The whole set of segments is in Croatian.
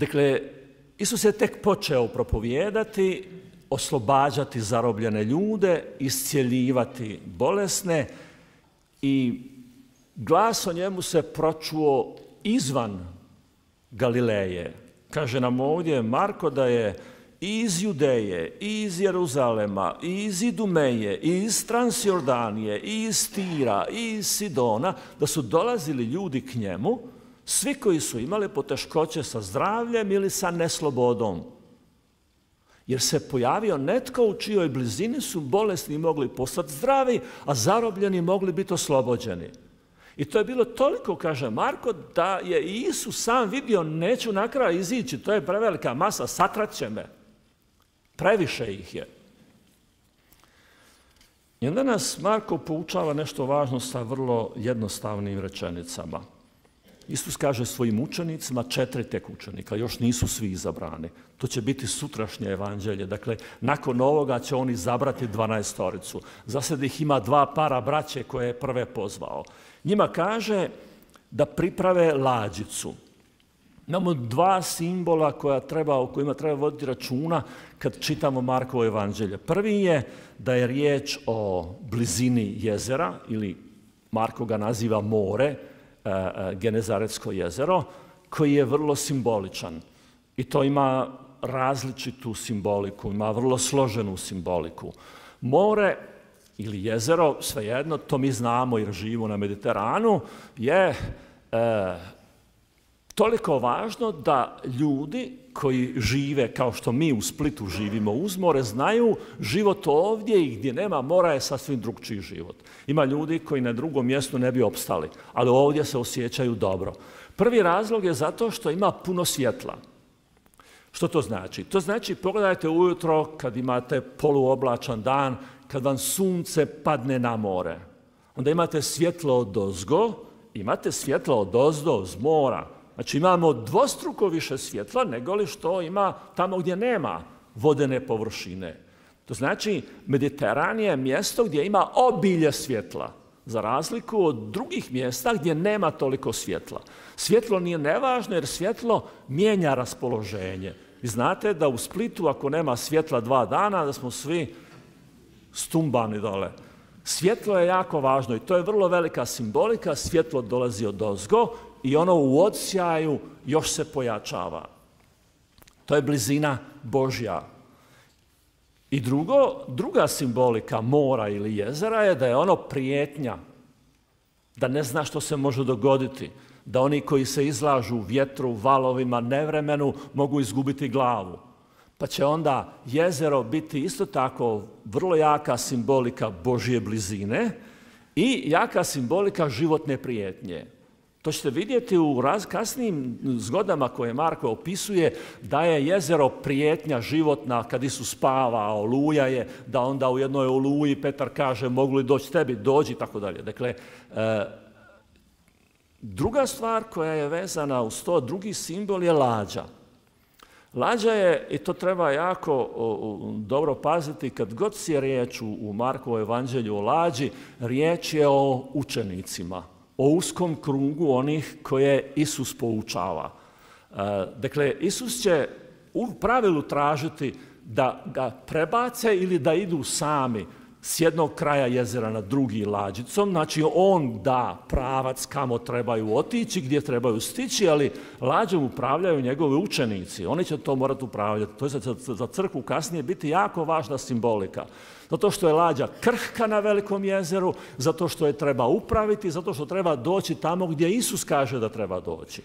Dakle, Isus je tek počeo propovijedati, oslobađati zarobljene ljude, iscjeljivati bolesne i glas o njemu se pročuo izvan Galileje. Kaže nam ovdje Marko da je iz Judeje, iz Jeruzalema, iz Idumeje, iz Transjordanije, iz Tira, iz Sidona, da su dolazili ljudi k njemu, svi koji su imali poteškoće sa zdravljem ili sa neslobodom. Jer se pojavio netko u čijoj blizini su bolesni mogli postati zdravi, a zarobljeni mogli biti oslobođeni. I to je bilo toliko, kaže Marko, da je Isus sam vidio, neću na kraju izići, to je prevelika masa, satraće me. Previše ih je. I onda nas Marko poučava nešto važno sa vrlo jednostavnim rečenicama. Isus kaže svojim učenicima, četiri tek učenika, još nisu svi izabrani. To će biti sutrašnje evanđelje. Dakle, nakon ovoga će oni izabrati dvanaestoricu. Za sad ih ima dva para braće koje je prve pozvao. Njima kaže da priprave lađicu. Imamo dva simbola koja treba, o kojima treba voditi računa kad čitamo Markovo evanđelje. Prvi je da je riječ o blizini jezera ili Marko ga naziva more, Genezaretsko jezero, koji je vrlo simboličan. I to ima različitu simboliku, ima vrlo složenu simboliku. More ili jezero, svejedno, to mi znamo jer živimo na Mediteranu, je e, toliko važno da ljudi koji žive kao što mi u Splitu živimo uz more, znaju život ovdje i gdje nema mora je sasvim drugčiji život. Ima ljudi koji na drugom mjestu ne bi opstali, ali ovdje se osjećaju dobro. Prvi razlog je zato što ima puno svjetla. Što to znači? To znači, pogledajte ujutro kad imate poluoblačan dan, kad vam sunce padne na more. Onda imate svjetlo od ozgo, imate svjetlo od ozdo, z mora. Znači imamo dvostruko više svjetla nego li što ima tamo gdje nema vodene površine. To znači Mediteran je mjesto gdje ima obilje svjetla, za razliku od drugih mjesta gdje nema toliko svjetla. Svjetlo nije nevažno jer svjetlo mijenja raspoloženje. Vi znate da u Splitu ako nema svjetla dva dana da smo svi stumbani dole. Svjetlo je jako važno i to je vrlo velika simbolika. Svjetlo dolazi od ozgo i ono u odsjaju još se pojačava. To je blizina Božja. I drugo, druga simbolika mora ili jezera je da je ono prijetnja, da ne zna što se može dogoditi, da oni koji se izlažu vjetru, valovima, nevremenu mogu izgubiti glavu. Pa će onda jezero biti isto tako vrlo jaka simbolika Božje blizine i jaka simbolika životne prijetnje. To ćete vidjeti u raz, kasnijim zgodama koje Marko opisuje da je jezero prijetnja životna kad Isu spava, oluja je, da onda u jednoj oluji Petar kaže mogu li doći tebi, dođi i tako dalje. Dakle, e, druga stvar koja je vezana uz to, drugi simbol je lađa. Lađa je, i to treba jako dobro paziti, kad god si je riječ u Markovoj evanđelju o lađi, riječ je o učenicima, o uskom krugu onih koje Isus poučava. E, dakle, Isus će u pravilu tražiti da ga prebace ili da idu sami s jednog kraja jezera na drugi lađicom, znači on da pravac kamo trebaju otići, gdje trebaju stići, ali lađom upravljaju njegovi učenici, oni će to morati upravljati. To je za crkvu kasnije biti jako važna simbolika. Zato što je lađa krhka na velikom jezeru, zato što je treba upraviti, zato što treba doći tamo gdje Isus kaže da treba doći.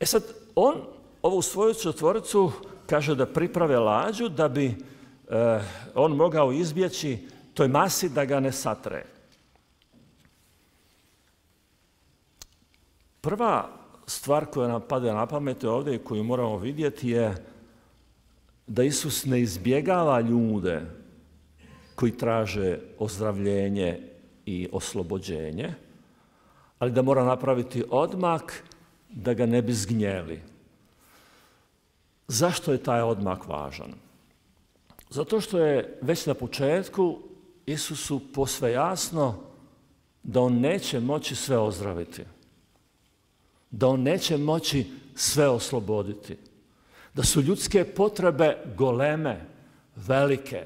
E sad, on ovu svoju četvoricu kaže da priprave lađu da bi on mogao izbjeći toj masi da ga ne satre. Prva stvar koja nam pada na pamet ovdje i koju moramo vidjeti je da Isus ne izbjegava ljude koji traže ozdravljenje i oslobođenje, ali da mora napraviti odmak da ga ne bi zgnjeli. Zašto je taj odmak važan? Zato što je već na početku Isusu posve jasno da on neće moći sve ozdraviti. Da on neće moći sve osloboditi. Da su ljudske potrebe goleme, velike.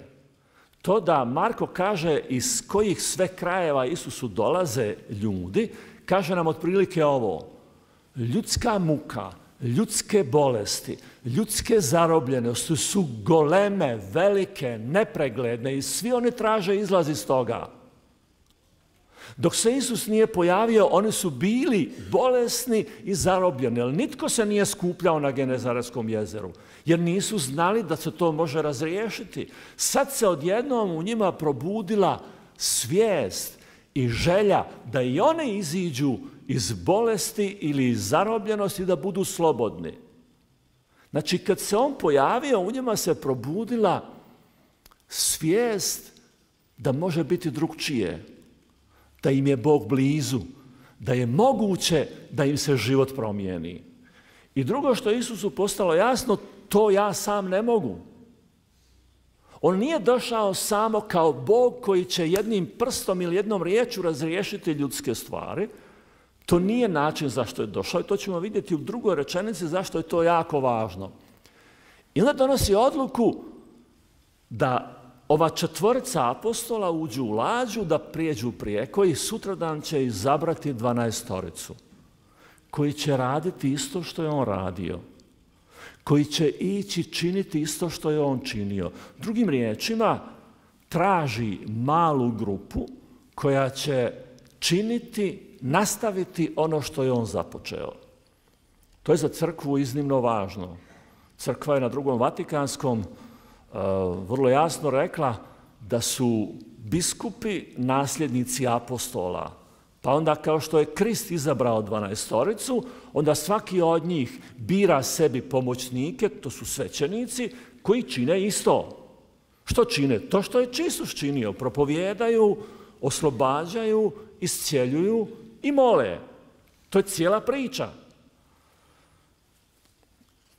To da Marko kaže iz kojih sve krajeva Isusu dolaze ljudi, kaže nam otprilike ovo. Ljudska muka, ljudske bolesti, ljudske zarobljenosti su goleme, velike, nepregledne i svi oni traže izlaz iz toga. Dok se Isus nije pojavio, oni su bili bolesni i zarobljeni, ali nitko se nije skupljao na Genezareskom jezeru, jer nisu znali da se to može razriješiti. Sad se odjednom u njima probudila svijest i želja da i one iziđu iz bolesti ili iz zarobljenosti da budu slobodni. Znači, kad se on pojavio, u njima se probudila svijest da može biti drugčije, da im je Bog blizu, da je moguće da im se život promijeni. I drugo što Isusu postalo jasno, to ja sam ne mogu. On nije došao samo kao Bog koji će jednim prstom ili jednom riječu razriješiti ljudske stvari. To nije način zašto je došao i to ćemo vidjeti u drugoj rečenici zašto je to jako važno. I onda donosi odluku da ova četvorica apostola uđu u lađu da prijeđu prijeko i sutradan će izabrati dvanaestoricu koji će raditi isto što je on radio koji će ići činiti isto što je on činio. Drugim riječima, traži malu grupu koja će činiti, nastaviti ono što je on započeo. To je za crkvu iznimno važno. Crkva je na drugom Vatikanskom Eh, vrlo jasno rekla da su biskupi nasljednici apostola. Pa onda kao što je Krist izabrao dvanaestoricu, onda svaki od njih bira sebi pomoćnike, to su svećenici, koji čine isto. Što čine? To što je Čisus činio. Propovjedaju, oslobađaju, iscijeljuju i mole. To je cijela priča.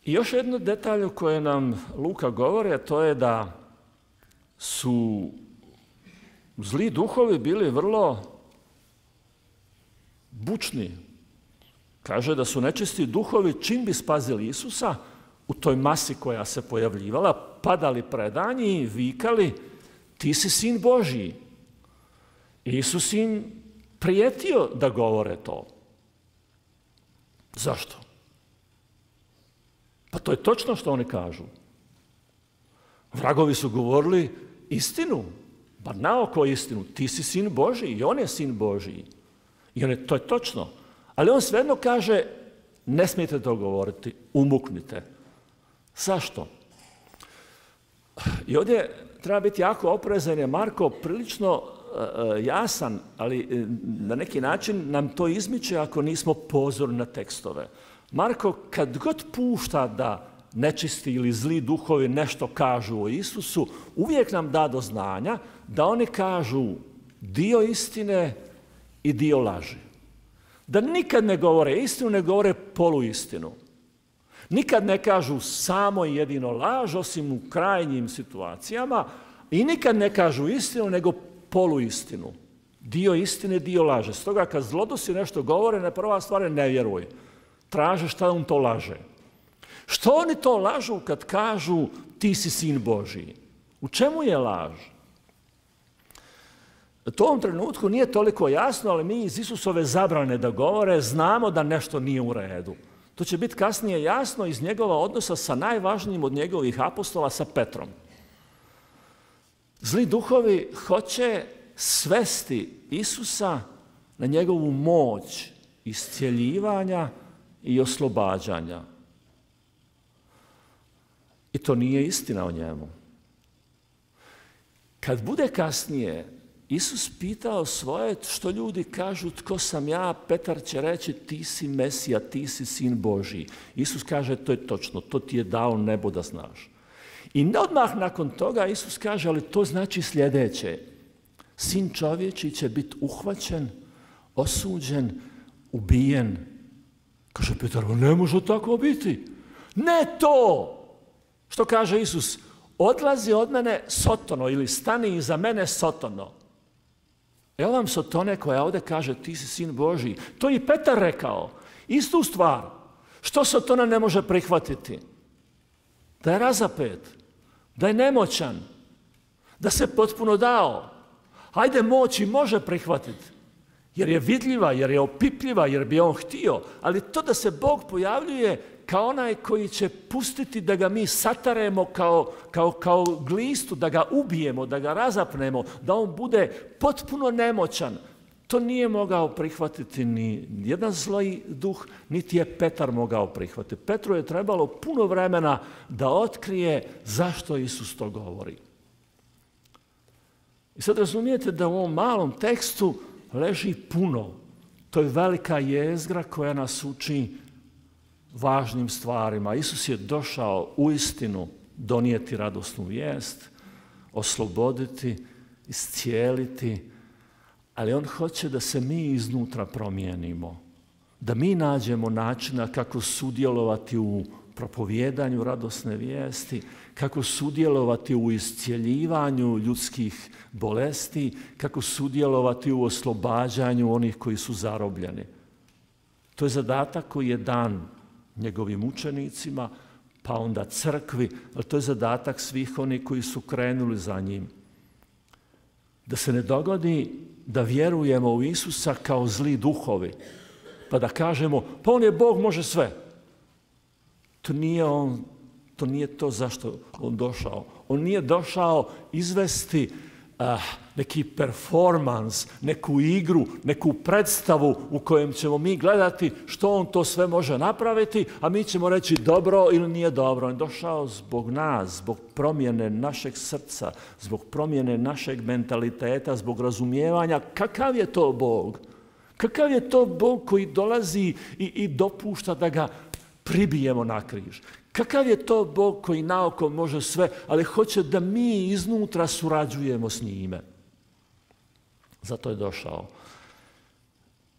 I još jedno detalj koje nam Luka govori, a to je da su zli duhovi bili vrlo bučni. Kaže da su nečisti duhovi čim bi spazili Isusa u toj masi koja se pojavljivala, padali predanji i vikali ti si sin Božiji. Isus im prijetio da govore to. Zašto? Pa to je točno što oni kažu. Vragovi su govorili istinu, bar naoko istinu. Ti si sin Boži i on je sin Božiji. I on je, to je točno. Ali on svejedno kaže, ne smijete to govoriti, umuknite. Zašto? I ovdje treba biti jako oprezan, je Marko prilično e, e, jasan, ali e, na neki način nam to izmiče ako nismo pozorni na tekstove. Marko kad god pušta da nečisti ili zli duhovi nešto kažu o Isusu, uvijek nam da do znanja da oni kažu dio istine i dio laži. Da nikad ne govore istinu, ne govore poluistinu. Nikad ne kažu samo jedino laž, osim u krajnjim situacijama, i nikad ne kažu istinu, nego poluistinu. Dio istine, dio laže. Stoga kad zlodosi nešto govore, ne prva stvar ne vjeruj traže šta on to laže. Što oni to lažu kad kažu ti si sin Božiji? U čemu je laž? Tom trenutku nije toliko jasno, ali mi iz Isusove zabrane da govore znamo da nešto nije u redu. To će biti kasnije jasno iz njegova odnosa sa najvažnijim od njegovih apostola, sa Petrom. Zli duhovi hoće svesti Isusa na njegovu moć iscjeljivanja i oslobađanja. I to nije istina o njemu. Kad bude kasnije Isus pitao svoje što ljudi kažu tko sam ja, Petar će reći ti si Mesija, ti si sin Božiji. Isus kaže to je točno, to ti je dao nebo da znaš. I odmah nakon toga Isus kaže, ali to znači sljedeće. Sin čovječi će biti uhvaćen, osuđen, ubijen Kaže Petar, ne može tako biti. Ne to! Što kaže Isus? Odlazi od mene sotono ili stani iza mene sotono. Evo vam sotone koja ovdje kaže ti si sin Božiji. To je i Petar rekao. Istu stvar. Što se to ne može prihvatiti? Da je razapet, da je nemoćan, da se potpuno dao. Hajde moći može prihvatiti. Jer je vidljiva, jer je opipljiva, jer bi on htio. Ali to da se Bog pojavljuje kao onaj koji će pustiti da ga mi sataremo kao, kao, kao glistu, da ga ubijemo, da ga razapnemo, da on bude potpuno nemoćan. To nije mogao prihvatiti ni jedan zloj duh, niti je Petar mogao prihvatiti. Petru je trebalo puno vremena da otkrije zašto Isus to govori. I sad razumijete da u ovom malom tekstu leži puno. To je velika jezgra koja nas uči važnim stvarima. Isus je došao u istinu donijeti radosnu vijest, osloboditi, iscijeliti, ali on hoće da se mi iznutra promijenimo, da mi nađemo načina kako sudjelovati u propovjedanju radosne vijesti, kako sudjelovati u iscjeljivanju ljudskih bolesti, kako sudjelovati u oslobađanju onih koji su zarobljeni. To je zadatak koji je dan njegovim učenicima, pa onda crkvi, ali to je zadatak svih onih koji su krenuli za njim. Da se ne dogodi da vjerujemo u Isusa kao zli duhovi, pa da kažemo, pa on je Bog, može sve. To nije on, to nije to zašto on došao. On nije došao izvesti neki performans, neku igru, neku predstavu u kojem ćemo mi gledati što on to sve može napraviti, a mi ćemo reći dobro ili nije dobro. On je došao zbog nas, zbog promjene našeg srca, zbog promjene našeg mentaliteta, zbog razumijevanja kakav je to Bog. Kakav je to Bog koji dolazi i, i dopušta da ga pribijemo na križ. Kakav je to Bog koji naoko može sve, ali hoće da mi iznutra surađujemo s njime. Zato je došao.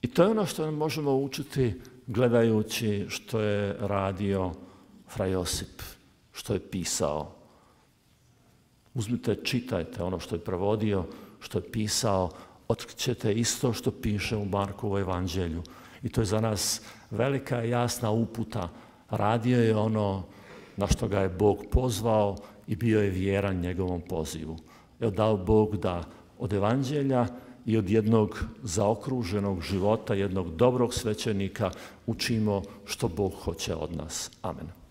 I to je ono što možemo učiti gledajući što je radio Fra Josip, što je pisao. Uzmite, čitajte ono što je provodio, što je pisao, otkrićete isto što piše u Markovu evanđelju. I to je za nas velika i jasna uputa. Radio je ono na što ga je Bog pozvao i bio je vjeran njegovom pozivu. Evo dao Bog da od evanđelja i od jednog zaokruženog života, jednog dobrog svećenika učimo što Bog hoće od nas. Amen.